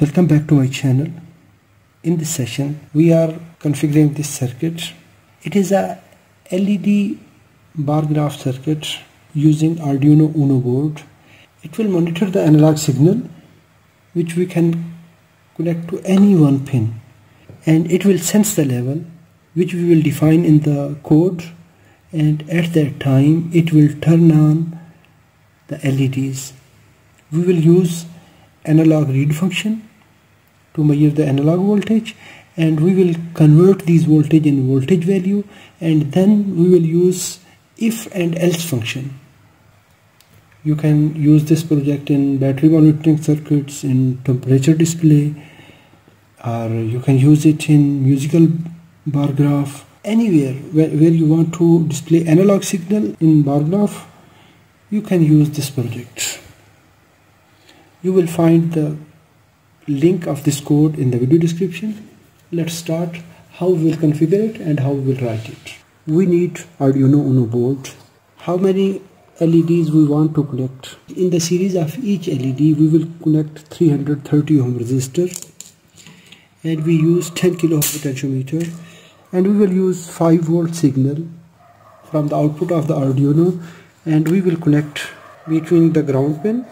Welcome back to my channel. In this session we are configuring this circuit. It is a LED bar graph circuit using Arduino Uno board. It will monitor the analog signal which we can connect to any one pin and it will sense the level which we will define in the code and at that time it will turn on the LEDs. We will use analog read function to measure the analog voltage and we will convert these voltage in voltage value and then we will use if and else function. You can use this project in battery monitoring circuits in temperature display or you can use it in musical bar graph anywhere where, where you want to display analog signal in bar graph you can use this project. You will find the link of this code in the video description. Let's start how we will configure it and how we will write it. We need Arduino Uno board. How many LEDs we want to connect. In the series of each LED we will connect 330 ohm resistor and we use 10 kilo ohm potentiometer and we will use 5 volt signal from the output of the Arduino and we will connect between the ground pin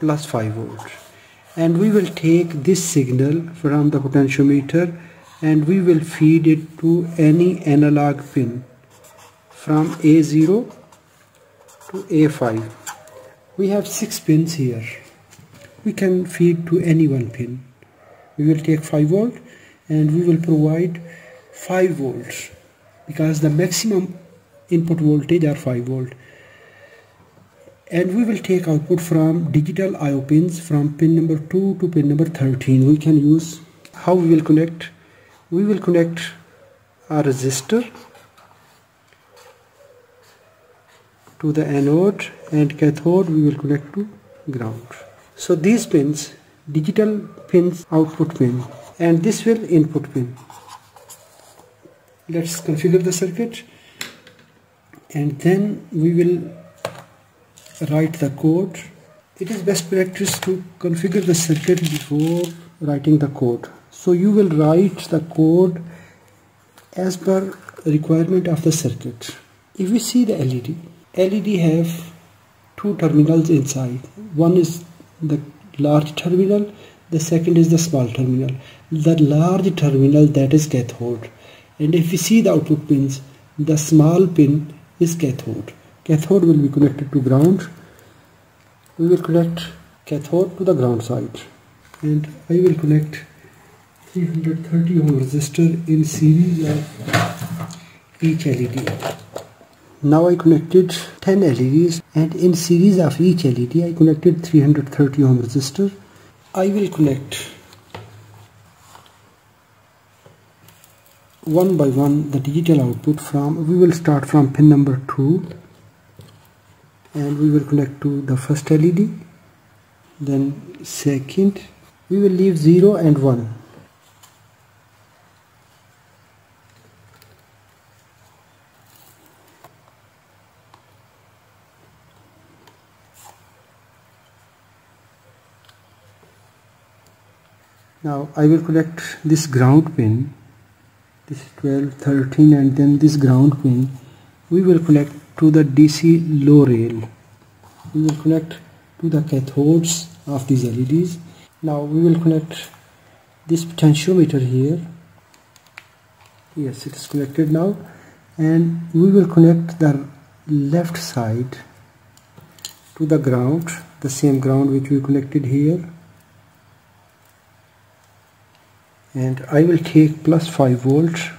plus 5 volt and we will take this signal from the potentiometer and we will feed it to any analog pin from A0 to A5 we have six pins here. We can feed to any one pin. We will take 5 volt and we will provide 5 volts because the maximum input voltage are 5 volt and we will take output from digital IO pins from pin number 2 to pin number 13 we can use how we will connect. We will connect a resistor to the anode and cathode we will connect to ground. So these pins digital pins output pin and this will input pin. Let's configure the circuit and then we will write the code. It is best practice to configure the circuit before writing the code. So you will write the code as per requirement of the circuit. If we see the LED LED have two terminals inside. One is the large terminal the second is the small terminal. The large terminal that is cathode. And if we see the output pins the small pin is cathode cathode will be connected to ground. We will connect cathode to the ground side and I will connect 330 ohm resistor in series of each LED now I connected 10 LEDs and in series of each LED I connected 330 ohm resistor. I will connect one by one the digital output from we will start from pin number 2 and we will connect to the first LED then second we will leave 0 and 1 now I will connect this ground pin this is 12 13 and then this ground pin. We will connect to the DC low rail we will connect to the cathodes of these LEDs now we will connect this potentiometer here. Yes it is connected now. And we will connect the left side to the ground the same ground which we connected here. And I will take plus 5 volts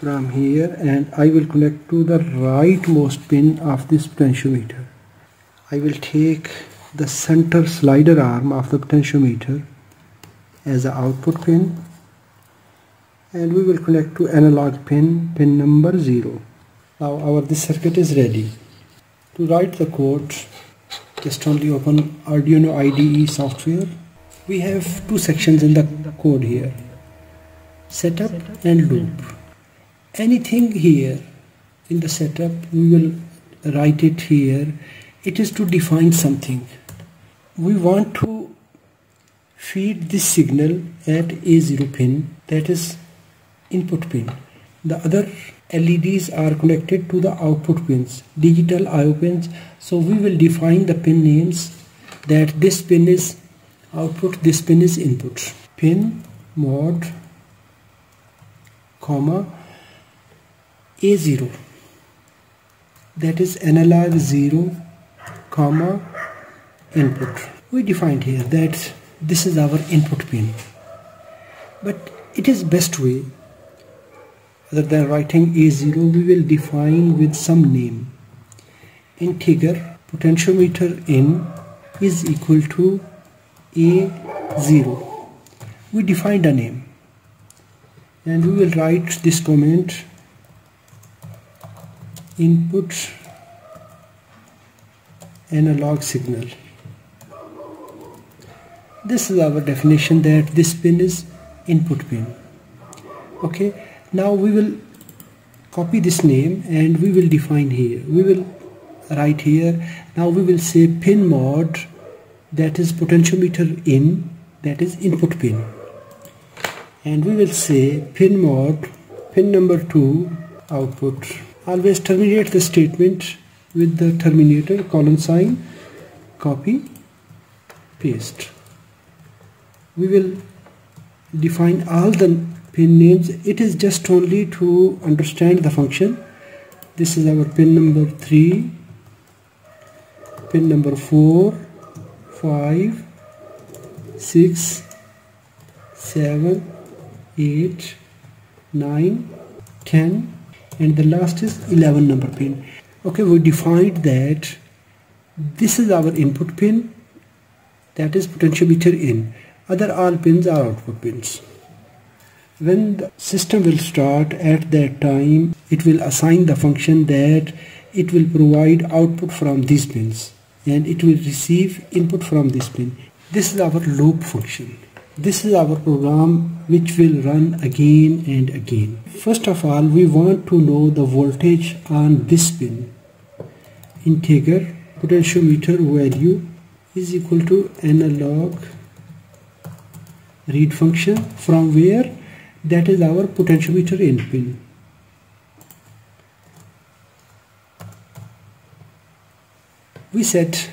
from here and I will connect to the rightmost pin of this potentiometer. I will take the center slider arm of the potentiometer as the output pin and we will connect to analog pin, pin number 0. Now our this circuit is ready. To write the code, just only open Arduino IDE software. We have two sections in the code here, setup and loop anything here in the setup we will write it here it is to define something we want to feed this signal at A0 pin that is input pin. The other LEDs are connected to the output pins, digital IO pins. So we will define the pin names that this pin is output, this pin is input. Pin mod comma A0 that is analog 0 comma input. We defined here that this is our input pin. But it is best way. Other than writing A0 we will define with some name. Integer potentiometer in is equal to A0 we defined a name. And we will write this comment input analog signal. This is our definition that this pin is input pin. Okay now we will copy this name and we will define here. We will write here now we will say pin mod that is potentiometer in that is input pin. And we will say pin mod pin number 2 output always terminate the statement with the terminator colon sign copy paste. We will define all the pin names. It is just only to understand the function. This is our pin number 3 pin number 4 5 6 7 8 9 10 and the last is 11 number pin okay we defined that this is our input pin that is potentiometer in other all pins are output pins. When the system will start at that time, it will assign the function that it will provide output from these pins and it will receive input from this pin. This is our loop function. This is our program which will run again and again. First of all, we want to know the voltage on this pin. Integer potentiometer value is equal to analog read function from where that is our potentiometer in pin we set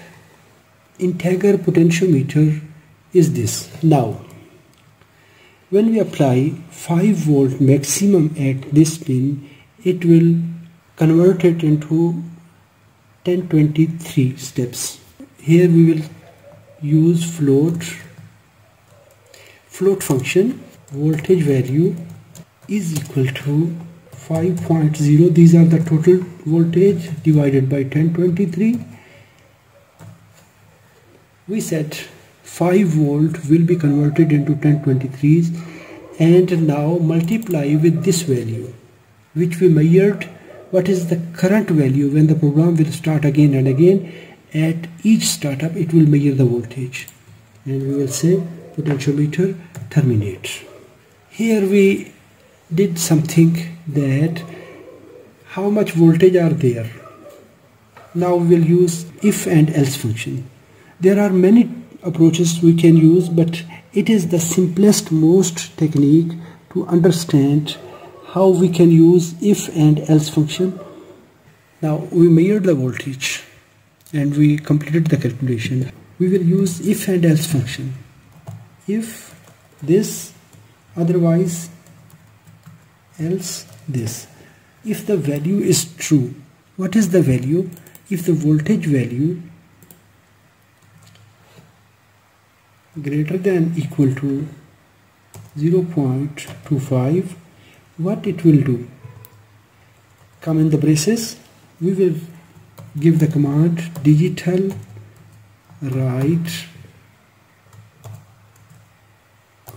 integer potentiometer is this now when we apply 5 volt maximum at this pin it will convert it into 1023 steps. Here we will use float float function. Voltage value is equal to 5.0 these are the total voltage divided by 1023 we said 5 volt will be converted into 1023s and now multiply with this value which we measured what is the current value when the program will start again and again at each startup it will measure the voltage and we will say potentiometer terminates. Here we did something that how much voltage are there. Now we will use if and else function. There are many approaches we can use but it is the simplest most technique to understand how we can use if and else function. Now we measured the voltage and we completed the calculation. We will use if and else function if this otherwise else this if the value is true what is the value if the voltage value greater than equal to 0.25 what it will do? Come in the braces. We will give the command digital write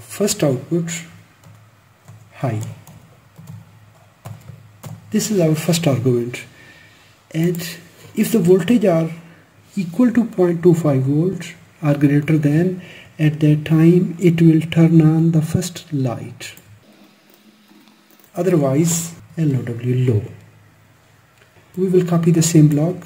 first output high. This is our first argument. And if the voltage are equal to 0.25 volts are greater than at that time it will turn on the first light. Otherwise LOW low we will copy the same block.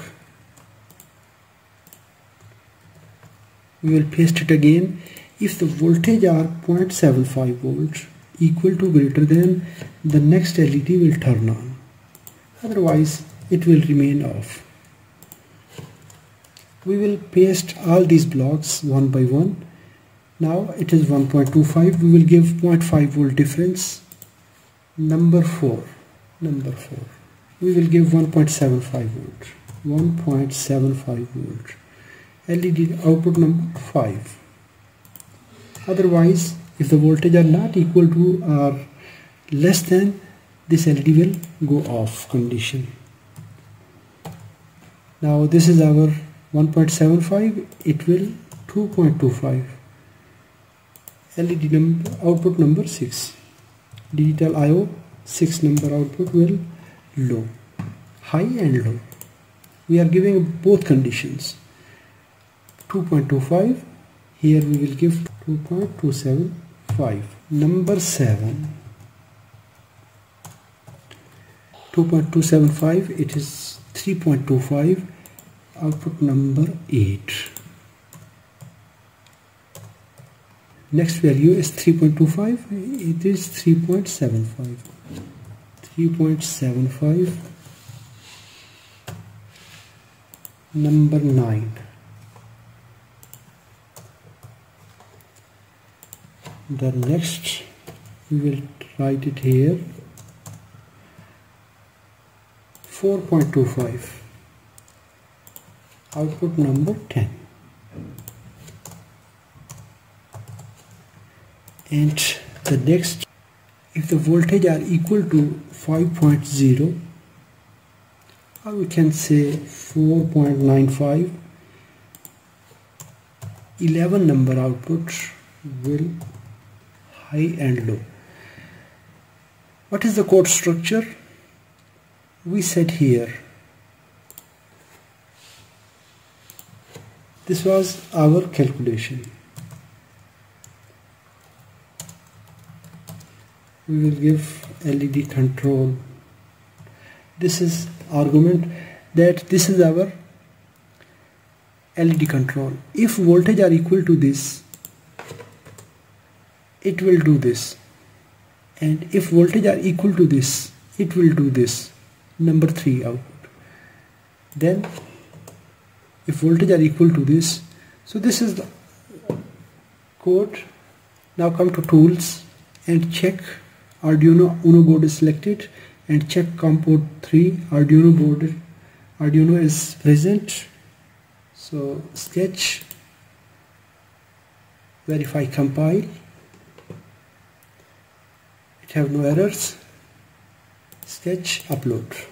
We will paste it again. If the voltage are 0.75 volts equal to greater than the next LED will turn on. Otherwise it will remain off. We will paste all these blocks one by one now it is 1.25 we will give 0.5 volt difference. Number 4 number 4 we will give 1.75 volt. 1.75 volt. LED output number 5 otherwise if the voltage are not equal to or less than this LED will go off condition. Now this is our 1.75 it will 2.25 LED number output number 6 digital IO 6 number output will low. High and low. We are giving both conditions. 2.25 here we will give 2.275 number 7 2.275 it is 3.25 output number 8 next value is 3.25 it is 3.75 3.75 number 9 the next we will write it here. 4.25 output number 10 and the next if the voltage are equal to 5.0 or we can say 4.95 11 number output will high and low. What is the code structure? We said here this was our calculation we will give LED control. This is argument that this is our LED control. If voltage are equal to this it will do this. And if voltage are equal to this it will do this. Number 3 output. Then if voltage are equal to this so this is the code. Now come to tools and check Arduino Uno board is selected and check COM port 3 Arduino board Arduino is present. So sketch verify compile. It have no errors. Sketch upload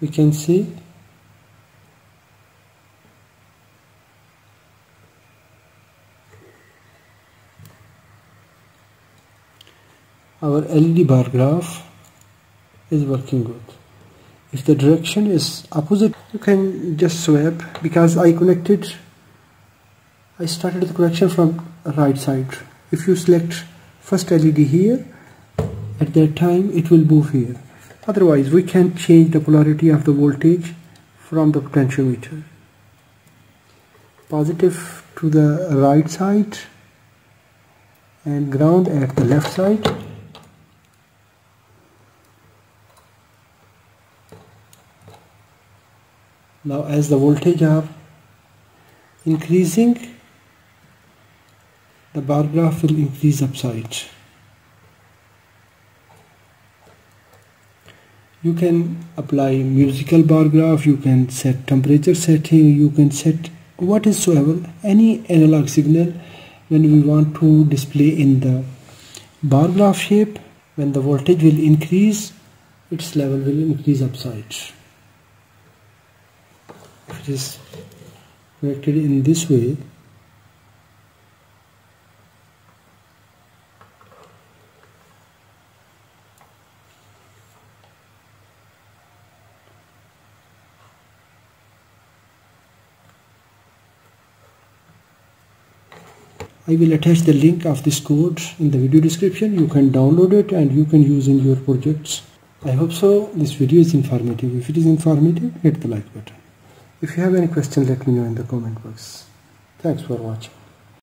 we can see. Our LED bar graph is working good. If the direction is opposite you can just swap. Because I connected I started the connection from right side. If you select first LED here at that time it will move here otherwise we can change the polarity of the voltage from the potentiometer. Positive to the right side and ground at the left side. Now as the voltage are increasing the bar graph will increase upside you can apply musical bar graph you can set temperature setting you can set what is whatsoever any analog signal when we want to display in the bar graph shape. When the voltage will increase its level will increase upside if it is connected in this way I will attach the link of this code in the video description. You can download it and you can use in your projects. I hope so this video is informative. If it is informative, hit the like button. If you have any question, let me know in the comment box. Thanks for watching.